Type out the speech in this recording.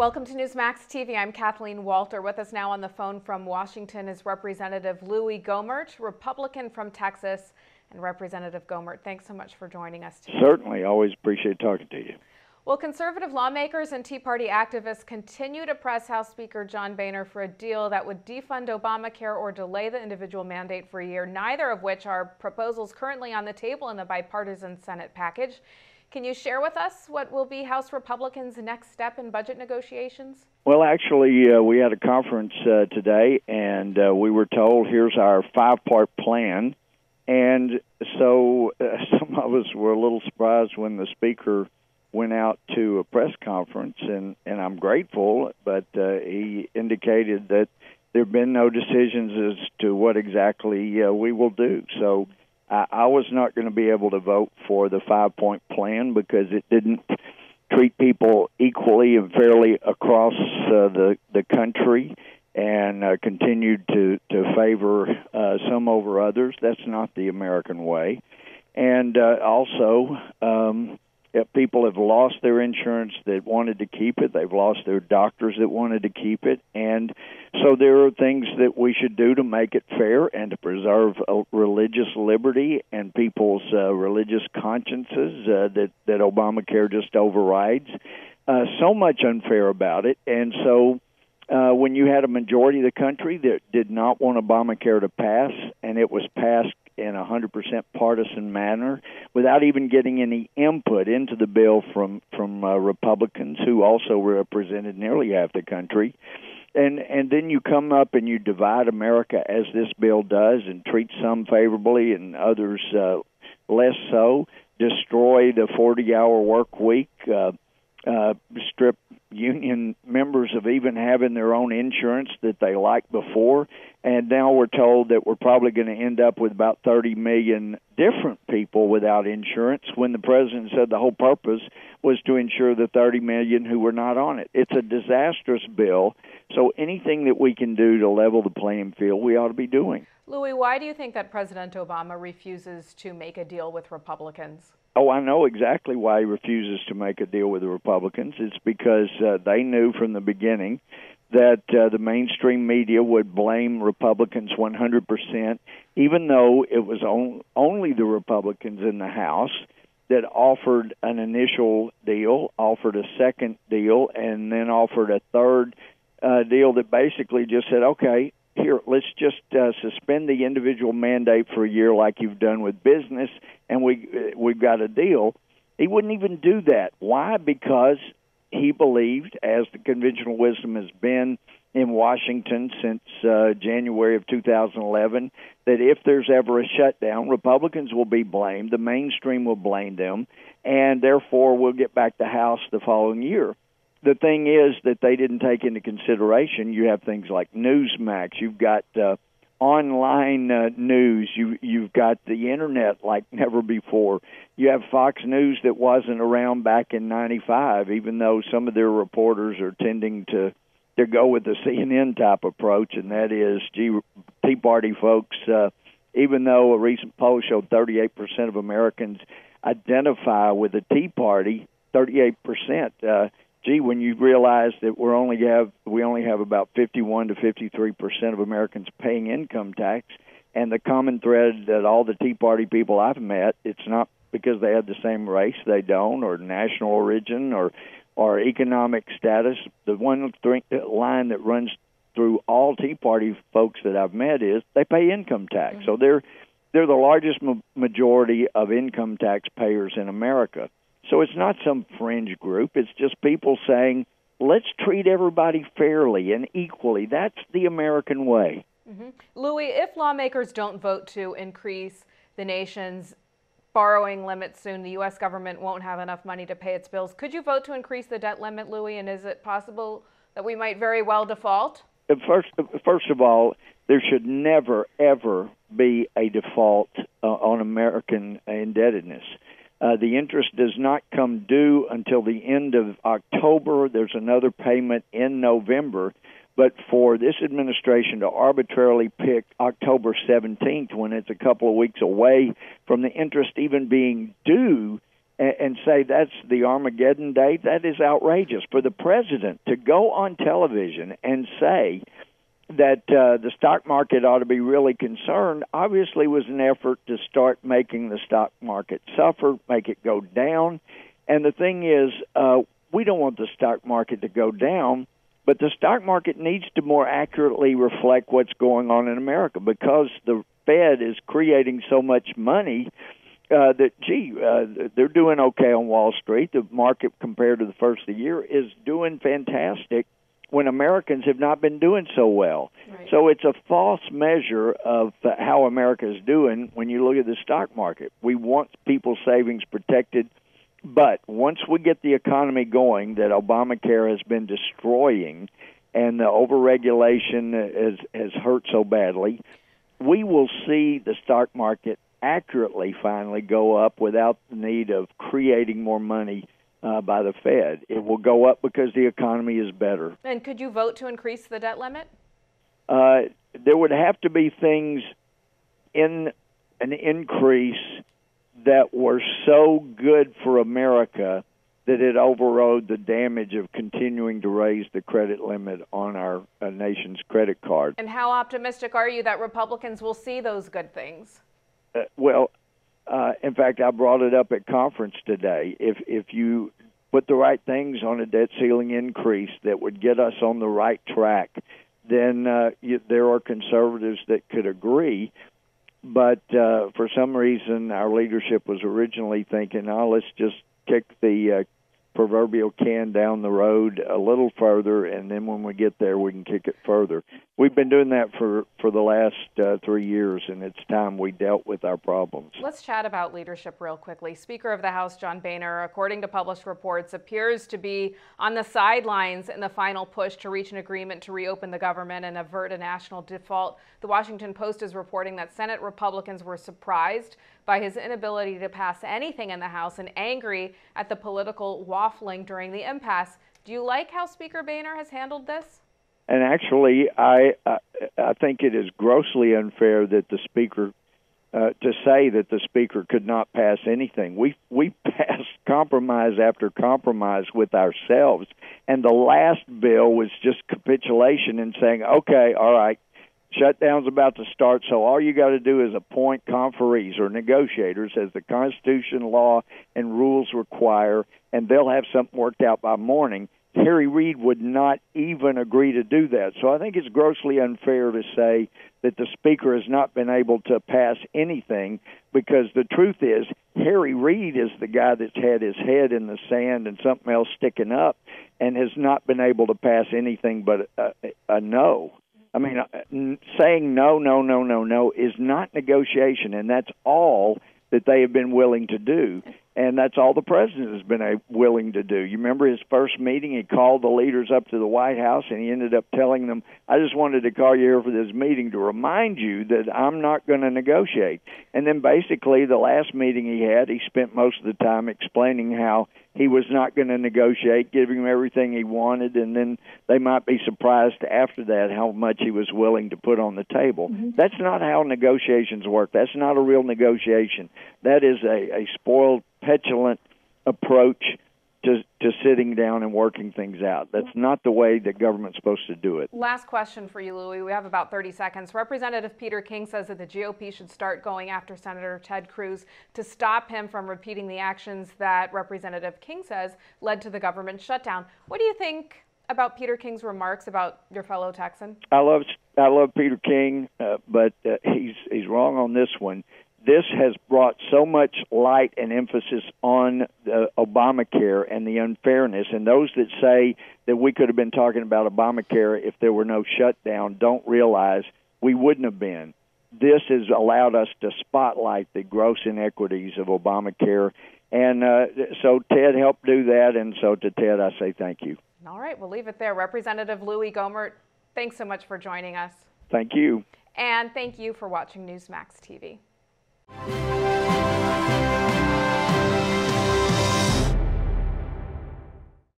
Welcome to Newsmax TV. I'm Kathleen Walter. With us now on the phone from Washington is Representative Louie Gohmert, Republican from Texas. And Representative Gohmert, thanks so much for joining us today. Certainly. Always appreciate talking to you. Well, conservative lawmakers and Tea Party activists continue to press House Speaker John Boehner for a deal that would defund Obamacare or delay the individual mandate for a year, neither of which are proposals currently on the table in the bipartisan Senate package. Can you share with us what will be House Republicans' next step in budget negotiations? Well, actually, uh, we had a conference uh, today, and uh, we were told here's our five part plan. And so uh, some of us were a little surprised when the speaker went out to a press conference, and, and I'm grateful, but uh, he indicated that there have been no decisions as to what exactly uh, we will do. So I, I was not going to be able to vote for the five point plan because it didn't treat people equally and fairly across uh, the the country and uh, continued to to favor uh, some over others. That's not the American way. And uh, also, um, if people have lost their insurance that wanted to keep it. They've lost their doctors that wanted to keep it. And so there are things that we should do to make it fair and to preserve uh, religious liberty and people's uh, religious consciences uh, that, that Obamacare just overrides. Uh, so much unfair about it. And so uh, when you had a majority of the country that did not want Obamacare to pass, and it was passed in a 100% partisan manner without even getting any input into the bill from from uh, Republicans who also represented nearly half the country. And and then you come up and you divide America as this bill does and treat some favorably and others uh, less so destroy the 40 hour work week uh, uh, strip union members of even having their own insurance that they liked before. And now we're told that we're probably going to end up with about 30 million different people without insurance when the president said the whole purpose was to ensure the 30 million who were not on it. It's a disastrous bill. So anything that we can do to level the playing field, we ought to be doing. Louie, why do you think that President Obama refuses to make a deal with Republicans? Oh, I know exactly why he refuses to make a deal with the Republicans. It's because uh, they knew from the beginning that uh, the mainstream media would blame Republicans 100%, even though it was on, only the Republicans in the House that offered an initial deal, offered a second deal, and then offered a third uh, deal that basically just said, okay, here, let's just uh, suspend the individual mandate for a year like you've done with business, and we uh, we've got a deal. He wouldn't even do that. Why? Because he believed, as the conventional wisdom has been in Washington since uh, January of 2011, that if there's ever a shutdown, Republicans will be blamed, the mainstream will blame them, and therefore we'll get back to House the following year the thing is that they didn't take into consideration. You have things like Newsmax. You've got uh, online uh, news. You you've got the internet like never before. You have Fox News that wasn't around back in '95, even though some of their reporters are tending to to go with the CNN type approach, and that is, gee, Tea Party folks. Uh, even though a recent poll showed 38% of Americans identify with the Tea Party, 38%. Uh, gee, when you realize that we're only have we only have about 51 to 53 percent of Americans paying income tax, and the common thread that all the Tea Party people I've met, it's not because they have the same race, they don't, or national origin, or or economic status. The one th- line that runs through all Tea Party folks that I've met is they pay income tax. Mm-hmm. So they're they're the largest ma- majority of income tax payers in America. So it's not some fringe group. It's just people saying, let's treat everybody fairly and equally. That's the American way. Mm-hmm. Louie, if lawmakers don't vote to increase the nation's borrowing limit soon, the U.S. government won't have enough money to pay its bills. Could you vote to increase the debt limit, Louie? And is it possible that we might very well default? Uh, first, uh, first of all, there should never, ever be a default uh, on American indebtedness. Uh, the interest does not come due until the end of October. There's another payment in November. But for this administration to arbitrarily pick October 17th when it's a couple of weeks away from the interest even being due and, and say that's the Armageddon date, that is outrageous. For the president to go on television and say that uh, the stock market ought to be really concerned obviously was an effort to start making the stock market suffer, make it go down. And the thing is, uh, we don't want the stock market to go down, but the stock market needs to more accurately reflect what's going on in America because the Fed is creating so much money. Uh, that gee, uh, they're doing okay on Wall Street. The market compared to the first of the year is doing fantastic when Americans have not been doing so well. Right. So it's a false measure of uh, how America is doing when you look at the stock market. We want people's savings protected, but once we get the economy going that Obamacare has been destroying and the overregulation has has hurt so badly, we will see the stock market accurately finally go up without the need of creating more money uh, by the Fed. It will go up because the economy is better. And could you vote to increase the debt limit? Uh, there would have to be things in an increase that were so good for America that it overrode the damage of continuing to raise the credit limit on our uh, nation's credit card. And how optimistic are you that Republicans will see those good things? Uh, well, uh, in fact, I brought it up at conference today. If if you put the right things on a debt ceiling increase that would get us on the right track, then uh, you, there are conservatives that could agree. But uh, for some reason, our leadership was originally thinking, "Oh, let's just kick the uh, proverbial can down the road a little further, and then when we get there, we can kick it further. We've been doing that for for the last uh, three years, and it's time we dealt with our problems. Let's chat about leadership real quickly. Speaker of the House John Boehner, according to published reports, appears to be on the sidelines in the final push to reach an agreement to reopen the government and avert a national default. The Washington Post is reporting that Senate Republicans were surprised by his inability to pass anything in the House and angry at the political waffling during the impasse. Do you like how Speaker Boehner has handled this? And actually, I uh, I think it is grossly unfair that the speaker uh, to say that the speaker could not pass anything. We we passed compromise after compromise with ourselves, and the last bill was just capitulation and saying, "Okay, all right, shutdown's about to start, so all you got to do is appoint conferees or negotiators as the Constitution, law, and rules require, and they'll have something worked out by morning. Harry Reid would not even agree to do that. So I think it's grossly unfair to say that the Speaker has not been able to pass anything because the truth is, Harry Reid is the guy that's had his head in the sand and something else sticking up and has not been able to pass anything but a, a no. I mean, uh, saying no, no, no, no, no is not negotiation, and that's all that they have been willing to do. And that's all the president has been willing to do. You remember his first meeting? He called the leaders up to the White House and he ended up telling them, I just wanted to call you here for this meeting to remind you that I'm not going to negotiate. And then basically, the last meeting he had, he spent most of the time explaining how he was not going to negotiate, giving him everything he wanted, and then they might be surprised after that how much he was willing to put on the table. Mm-hmm. That's not how negotiations work. That's not a real negotiation. That is a, a spoiled, petulant approach to to sitting down and working things out. That's not the way that government's supposed to do it. Last question for you, Louis. We have about 30 seconds. Representative Peter King says that the GOP should start going after Senator Ted Cruz to stop him from repeating the actions that Representative King says led to the government shutdown. What do you think about Peter King's remarks about your fellow Texan? I love I love Peter King, uh, but uh, he's he's wrong on this one this has brought so much light and emphasis on the Obamacare and the unfairness. And those that say that we could have been talking about Obamacare if there were no shutdown don't realize we wouldn't have been. This has allowed us to spotlight the gross inequities of Obamacare. And uh, so Ted helped do that. And so to Ted, I say thank you. All right, we'll leave it there. Representative Louie Gohmert, thanks so much for joining us. Thank you. And thank you for watching Newsmax TV. Thank you.